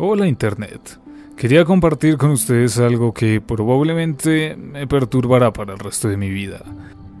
Hola Internet. Quería compartir con ustedes algo que probablemente me perturbará para el resto de mi vida.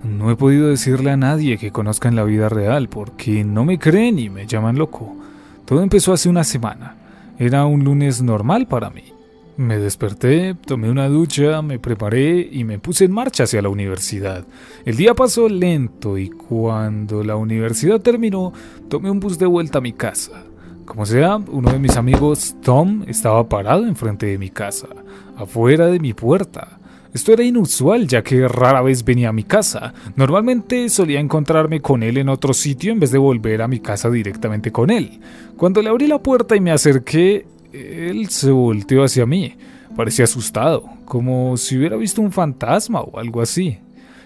No he podido decirle a nadie que conozca en la vida real porque no me creen y me llaman loco. Todo empezó hace una semana. Era un lunes normal para mí. Me desperté, tomé una ducha, me preparé y me puse en marcha hacia la universidad. El día pasó lento y cuando la universidad terminó, tomé un bus de vuelta a mi casa. Como sea, uno de mis amigos, Tom, estaba parado enfrente de mi casa, afuera de mi puerta. Esto era inusual ya que rara vez venía a mi casa. Normalmente solía encontrarme con él en otro sitio en vez de volver a mi casa directamente con él. Cuando le abrí la puerta y me acerqué, él se volteó hacia mí. Parecía asustado, como si hubiera visto un fantasma o algo así.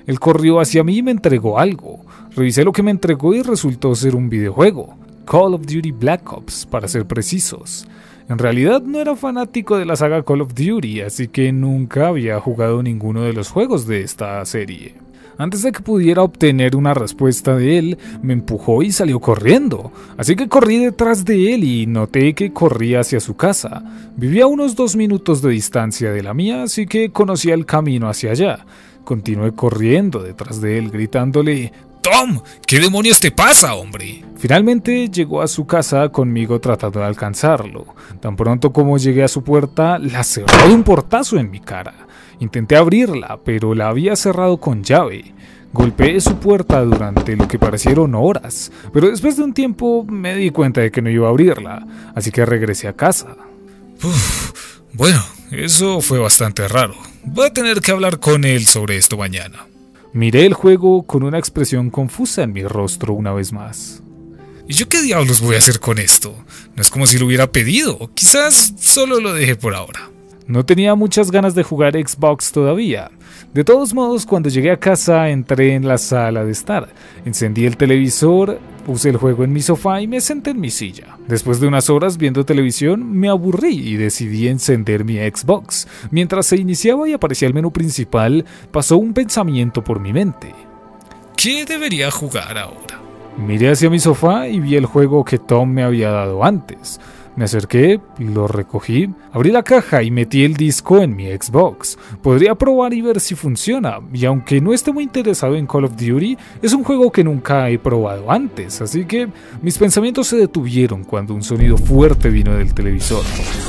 Él corrió hacia mí y me entregó algo. Revisé lo que me entregó y resultó ser un videojuego. Call of Duty Black Ops, para ser precisos. En realidad no era fanático de la saga Call of Duty, así que nunca había jugado ninguno de los juegos de esta serie. Antes de que pudiera obtener una respuesta de él, me empujó y salió corriendo. Así que corrí detrás de él y noté que corría hacia su casa. Vivía a unos dos minutos de distancia de la mía, así que conocía el camino hacia allá. Continué corriendo detrás de él, gritándole Tom, ¿qué demonios te pasa, hombre? Finalmente llegó a su casa conmigo tratando de alcanzarlo. Tan pronto como llegué a su puerta, la cerró de un portazo en mi cara. Intenté abrirla, pero la había cerrado con llave. Golpeé su puerta durante lo que parecieron horas, pero después de un tiempo me di cuenta de que no iba a abrirla, así que regresé a casa. Uf, bueno, eso fue bastante raro. Voy a tener que hablar con él sobre esto mañana. Miré el juego con una expresión confusa en mi rostro una vez más. ¿Y yo qué diablos voy a hacer con esto? No es como si lo hubiera pedido, quizás solo lo dejé por ahora. No tenía muchas ganas de jugar Xbox todavía. De todos modos, cuando llegué a casa entré en la sala de estar, encendí el televisor, puse el juego en mi sofá y me senté en mi silla. Después de unas horas viendo televisión, me aburrí y decidí encender mi Xbox. Mientras se iniciaba y aparecía el menú principal, pasó un pensamiento por mi mente. ¿Qué debería jugar ahora? Miré hacia mi sofá y vi el juego que Tom me había dado antes. Me acerqué, lo recogí, abrí la caja y metí el disco en mi Xbox. Podría probar y ver si funciona, y aunque no esté muy interesado en Call of Duty, es un juego que nunca he probado antes, así que mis pensamientos se detuvieron cuando un sonido fuerte vino del televisor.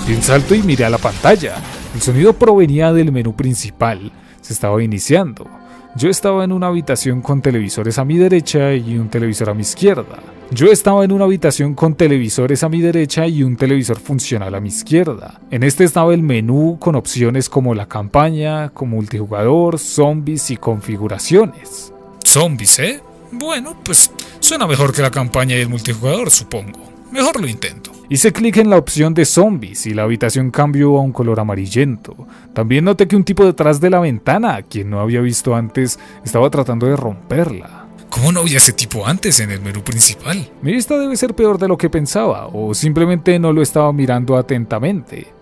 Di un salto y miré a la pantalla. El sonido provenía del menú principal. Se estaba iniciando. Yo estaba en una habitación con televisores a mi derecha y un televisor a mi izquierda. Yo estaba en una habitación con televisores a mi derecha y un televisor funcional a mi izquierda. En este estaba el menú con opciones como la campaña, como multijugador, zombies y configuraciones. ¿Zombies, eh? Bueno, pues suena mejor que la campaña y el multijugador, supongo. Mejor lo intento. Hice clic en la opción de zombies y la habitación cambió a un color amarillento. También noté que un tipo detrás de la ventana, quien no había visto antes, estaba tratando de romperla. ¿Cómo no había ese tipo antes en el menú principal? Mi vista debe ser peor de lo que pensaba, o simplemente no lo estaba mirando atentamente.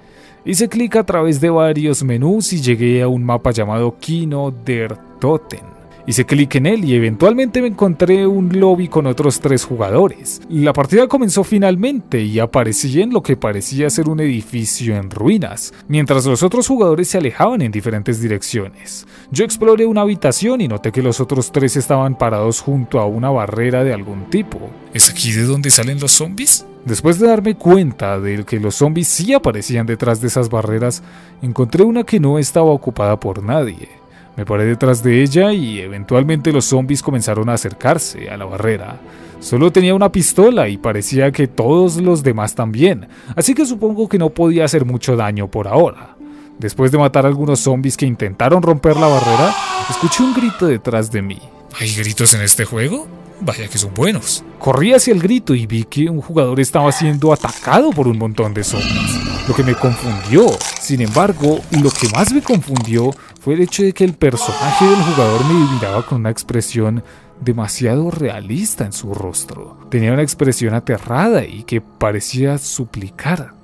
Hice clic a través de varios menús y llegué a un mapa llamado Kino der Toten. Hice clic en él y eventualmente me encontré un lobby con otros tres jugadores. La partida comenzó finalmente y aparecí en lo que parecía ser un edificio en ruinas, mientras los otros jugadores se alejaban en diferentes direcciones. Yo exploré una habitación y noté que los otros tres estaban parados junto a una barrera de algún tipo. ¿Es aquí de donde salen los zombies? Después de darme cuenta de que los zombies sí aparecían detrás de esas barreras, encontré una que no estaba ocupada por nadie. Me paré detrás de ella y eventualmente los zombies comenzaron a acercarse a la barrera. Solo tenía una pistola y parecía que todos los demás también, así que supongo que no podía hacer mucho daño por ahora. Después de matar a algunos zombies que intentaron romper la barrera, escuché un grito detrás de mí. ¿Hay gritos en este juego? Vaya que son buenos. Corrí hacia el grito y vi que un jugador estaba siendo atacado por un montón de zombies, lo que me confundió. Sin embargo, lo que más me confundió fue el hecho de que el personaje del jugador me miraba con una expresión demasiado realista en su rostro. Tenía una expresión aterrada y que parecía suplicar.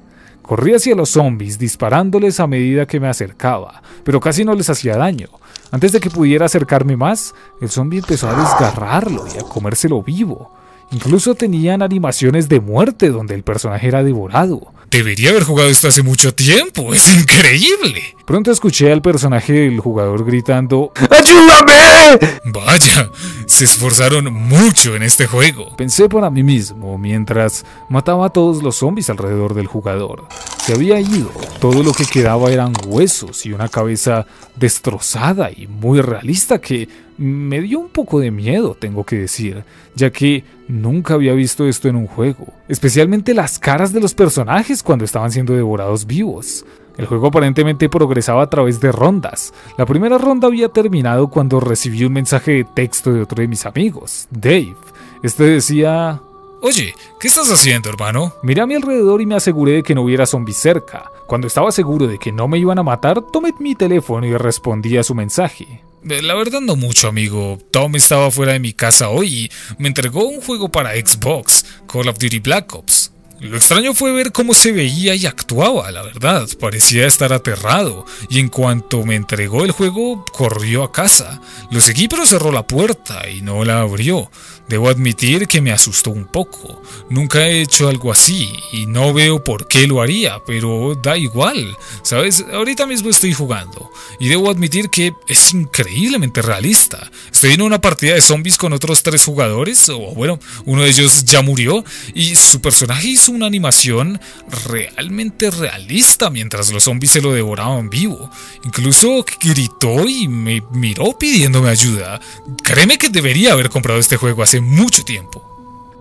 Corrí hacia los zombies disparándoles a medida que me acercaba, pero casi no les hacía daño. Antes de que pudiera acercarme más, el zombie empezó a desgarrarlo y a comérselo vivo. Incluso tenían animaciones de muerte donde el personaje era devorado. Debería haber jugado esto hace mucho tiempo, es increíble. Pronto escuché al personaje del jugador gritando ¡Ayúdame! Vaya, se esforzaron mucho en este juego. Pensé para mí mismo mientras mataba a todos los zombies alrededor del jugador. Se había ido, todo lo que quedaba eran huesos y una cabeza destrozada y muy realista que me dio un poco de miedo, tengo que decir, ya que nunca había visto esto en un juego, especialmente las caras de los personajes cuando estaban siendo devorados vivos. El juego aparentemente progresaba a través de rondas. La primera ronda había terminado cuando recibí un mensaje de texto de otro de mis amigos, Dave. Este decía... Oye, ¿qué estás haciendo, hermano? Miré a mi alrededor y me aseguré de que no hubiera zombies cerca. Cuando estaba seguro de que no me iban a matar, tomé mi teléfono y respondí a su mensaje. Eh, La verdad no mucho, amigo. Tom estaba fuera de mi casa hoy y me entregó un juego para Xbox, Call of Duty Black Ops. Lo extraño fue ver cómo se veía y actuaba, la verdad. Parecía estar aterrado, y en cuanto me entregó el juego, corrió a casa. Lo seguí pero cerró la puerta y no la abrió. Debo admitir que me asustó un poco. Nunca he hecho algo así y no veo por qué lo haría, pero da igual. Sabes, ahorita mismo estoy jugando y debo admitir que es increíblemente realista. Estoy en una partida de zombies con otros tres jugadores, o bueno, uno de ellos ya murió y su personaje hizo una animación realmente realista mientras los zombies se lo devoraban vivo. Incluso gritó y me miró pidiéndome ayuda. Créeme que debería haber comprado este juego hace mucho tiempo.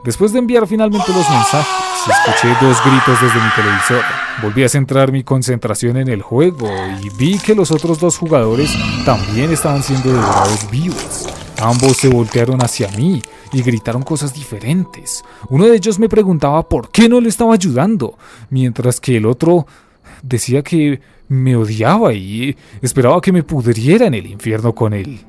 Después de enviar finalmente los mensajes, escuché dos gritos desde mi televisor. Volví a centrar mi concentración en el juego y vi que los otros dos jugadores también estaban siendo devorados vivos. Ambos se voltearon hacia mí y gritaron cosas diferentes. Uno de ellos me preguntaba por qué no le estaba ayudando, mientras que el otro decía que me odiaba y esperaba que me pudriera en el infierno con él.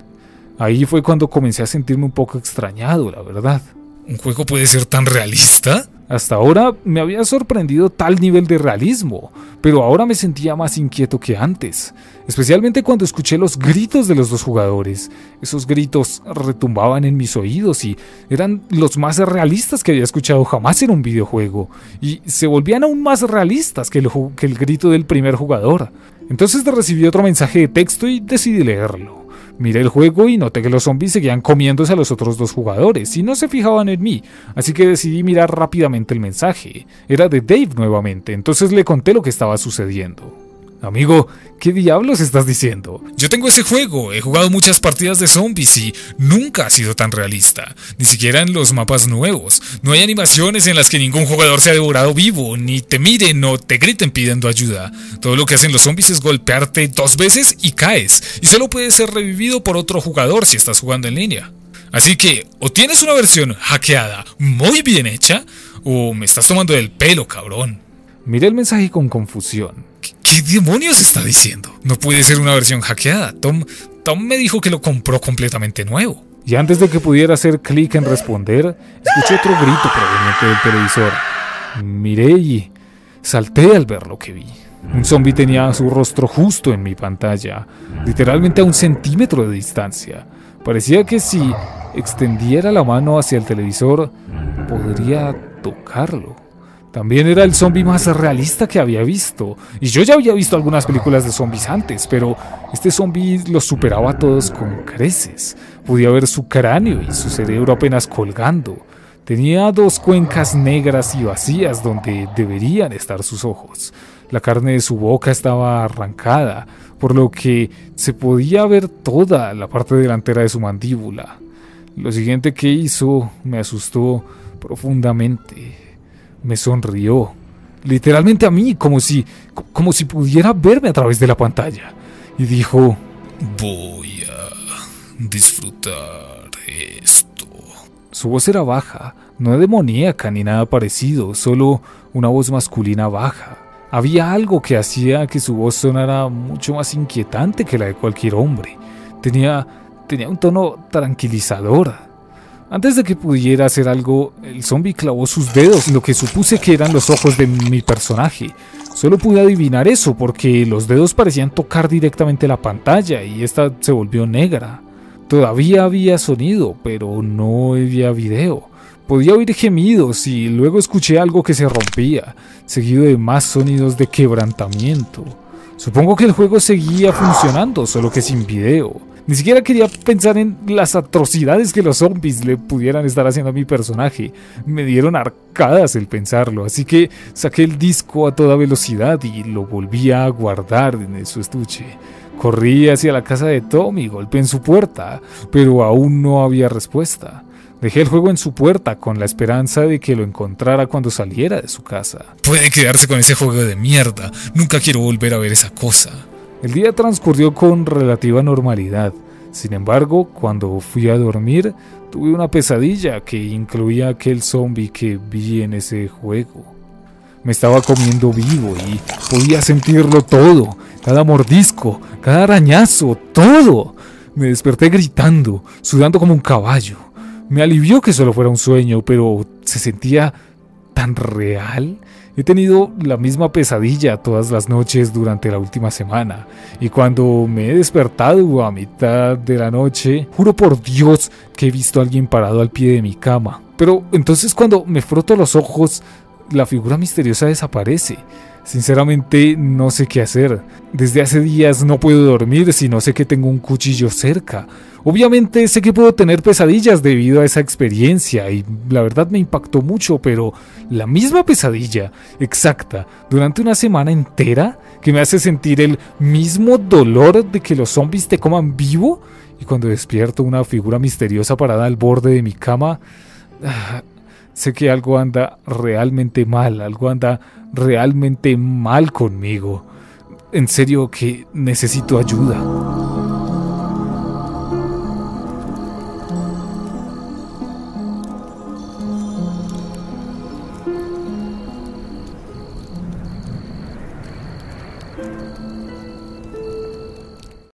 Ahí fue cuando comencé a sentirme un poco extrañado, la verdad. ¿Un juego puede ser tan realista? Hasta ahora me había sorprendido tal nivel de realismo, pero ahora me sentía más inquieto que antes, especialmente cuando escuché los gritos de los dos jugadores. Esos gritos retumbaban en mis oídos y eran los más realistas que había escuchado jamás en un videojuego, y se volvían aún más realistas que el, grito del primer jugador. Entonces recibí otro mensaje de texto y decidí leerlo. Miré el juego y noté que los zombies seguían comiéndose a los otros dos jugadores y no se fijaban en mí, así que decidí mirar rápidamente el mensaje. Era de Dave nuevamente, entonces le conté lo que estaba sucediendo. Amigo, ¿qué diablos estás diciendo? Yo tengo ese juego, he jugado muchas partidas de zombies y nunca ha sido tan realista, ni siquiera en los mapas nuevos. No hay animaciones en las que ningún jugador sea devorado vivo, ni te miren o te griten pidiendo ayuda. Todo lo que hacen los zombies es golpearte dos veces y caes, y solo puedes ser revivido por otro jugador si estás jugando en línea. Así que, o tienes una versión hackeada muy bien hecha, o me estás tomando del pelo, cabrón. Miré el mensaje con confusión. ¿Qué demonios está diciendo? No puede ser una versión hackeada. Tom, Tom me dijo que lo compró completamente nuevo. Y antes de que pudiera hacer clic en responder, escuché otro grito proveniente del televisor. Miré y salté al ver lo que vi. Un zombie tenía su rostro justo en mi pantalla, literalmente a un centímetro de distancia. Parecía que si extendiera la mano hacia el televisor, podría tocarlo. También era el zombie más realista que había visto. Y yo ya había visto algunas películas de zombies antes, pero este zombie los superaba a todos con creces. Podía ver su cráneo y su cerebro apenas colgando. Tenía dos cuencas negras y vacías donde deberían estar sus ojos. La carne de su boca estaba arrancada, por lo que se podía ver toda la parte delantera de su mandíbula. Lo siguiente que hizo me asustó profundamente me sonrió, literalmente a mí, como si, como si pudiera verme a través de la pantalla, y dijo, Voy a disfrutar esto. Su voz era baja, no demoníaca ni nada parecido, solo una voz masculina baja. Había algo que hacía que su voz sonara mucho más inquietante que la de cualquier hombre. Tenía, tenía un tono tranquilizador, antes de que pudiera hacer algo, el zombie clavó sus dedos, lo que supuse que eran los ojos de mi personaje. Solo pude adivinar eso porque los dedos parecían tocar directamente la pantalla y esta se volvió negra. Todavía había sonido, pero no había video. Podía oír gemidos y luego escuché algo que se rompía, seguido de más sonidos de quebrantamiento. Supongo que el juego seguía funcionando, solo que sin video. Ni siquiera quería pensar en las atrocidades que los zombies le pudieran estar haciendo a mi personaje. Me dieron arcadas el pensarlo, así que saqué el disco a toda velocidad y lo volví a guardar en su estuche. Corrí hacia la casa de Tom y golpeé en su puerta, pero aún no había respuesta. Dejé el juego en su puerta con la esperanza de que lo encontrara cuando saliera de su casa. Puede quedarse con ese juego de mierda. Nunca quiero volver a ver esa cosa. El día transcurrió con relativa normalidad. Sin embargo, cuando fui a dormir, tuve una pesadilla que incluía aquel zombie que vi en ese juego. Me estaba comiendo vivo y podía sentirlo todo, cada mordisco, cada arañazo, todo. Me desperté gritando, sudando como un caballo. Me alivió que solo fuera un sueño, pero se sentía tan real He tenido la misma pesadilla todas las noches durante la última semana, y cuando me he despertado a mitad de la noche, juro por Dios que he visto a alguien parado al pie de mi cama. Pero entonces cuando me froto los ojos, la figura misteriosa desaparece. Sinceramente no sé qué hacer. Desde hace días no puedo dormir si no sé que tengo un cuchillo cerca. Obviamente sé que puedo tener pesadillas debido a esa experiencia y la verdad me impactó mucho, pero la misma pesadilla exacta durante una semana entera que me hace sentir el mismo dolor de que los zombies te coman vivo y cuando despierto una figura misteriosa parada al borde de mi cama, ah, sé que algo anda realmente mal, algo anda realmente mal conmigo. En serio que necesito ayuda.